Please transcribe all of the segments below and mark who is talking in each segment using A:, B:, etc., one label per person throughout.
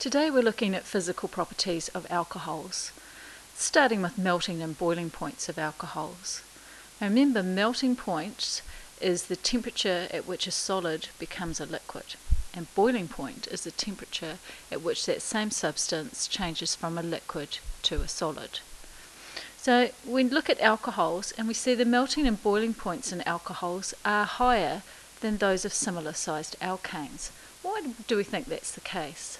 A: Today we're looking at physical properties of alcohols, starting with melting and boiling points of alcohols. Now remember, melting point is the temperature at which a solid becomes a liquid, and boiling point is the temperature at which that same substance changes from a liquid to a solid. So we look at alcohols and we see the melting and boiling points in alcohols are higher than those of similar sized alkanes. Why do we think that's the case?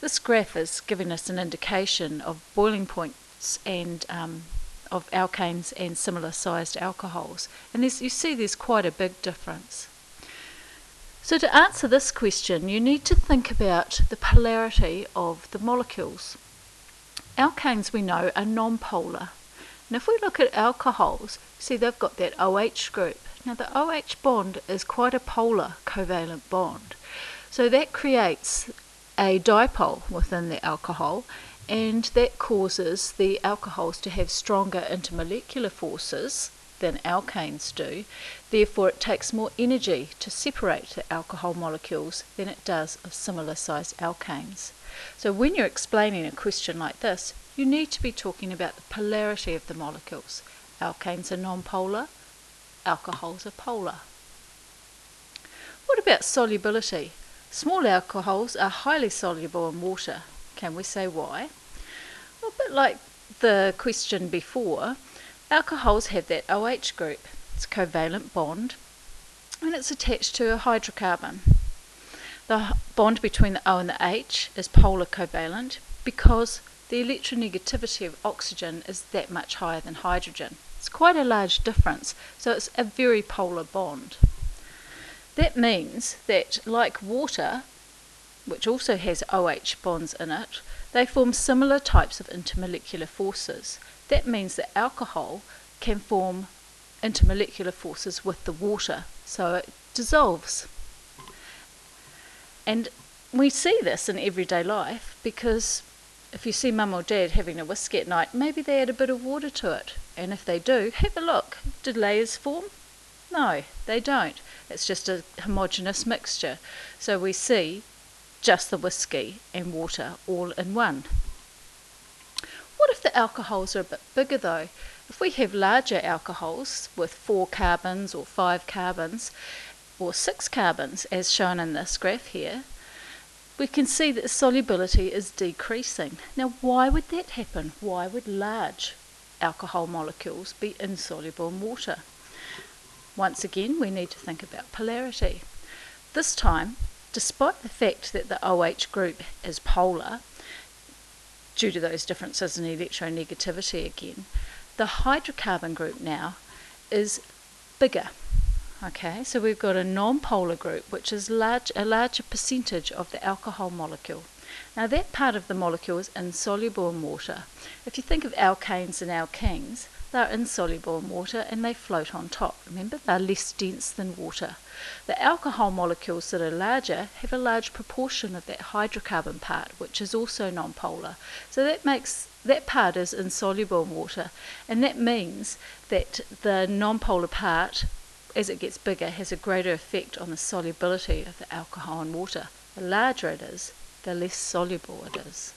A: This graph is giving us an indication of boiling points and um, of alkanes and similar sized alcohols. And you see there's quite a big difference. So to answer this question, you need to think about the polarity of the molecules. Alkanes we know are non-polar. And if we look at alcohols, see they've got that OH group. Now the OH bond is quite a polar covalent bond. So that creates a dipole within the alcohol and that causes the alcohols to have stronger intermolecular forces than alkanes do. Therefore, it takes more energy to separate the alcohol molecules than it does of similar sized alkanes. So, when you're explaining a question like this, you need to be talking about the polarity of the molecules. Alkanes are non-polar, alcohols are polar. What about solubility? Small alcohols are highly soluble in water. Can we say why? Well, a bit like the question before, alcohols have that OH group. It's a covalent bond and it's attached to a hydrocarbon. The bond between the O and the H is polar covalent because the electronegativity of oxygen is that much higher than hydrogen. It's quite a large difference, so it's a very polar bond. That means that, like water, which also has OH bonds in it, they form similar types of intermolecular forces. That means that alcohol can form intermolecular forces with the water, so it dissolves. And we see this in everyday life because if you see mum or dad having a whiskey at night, maybe they add a bit of water to it. And if they do, have a look. Did layers form? No, they don't. It's just a homogeneous mixture. So we see just the whiskey and water all in one. What if the alcohols are a bit bigger though? If we have larger alcohols with four carbons or five carbons or six carbons as shown in this graph here, we can see that solubility is decreasing. Now why would that happen? Why would large alcohol molecules be insoluble in water? Once again, we need to think about polarity. This time, despite the fact that the OH group is polar, due to those differences in electronegativity again, the hydrocarbon group now is bigger. Okay, so we've got a non-polar group, which is large, a larger percentage of the alcohol molecule. Now that part of the molecule is insoluble in water. If you think of alkanes and alkenes, they're insoluble in water and they float on top. Remember, they're less dense than water. The alcohol molecules that are larger have a large proportion of that hydrocarbon part, which is also nonpolar. So that makes that part is insoluble in water, and that means that the nonpolar part, as it gets bigger, has a greater effect on the solubility of the alcohol in water. The larger it is, the less soluble it is.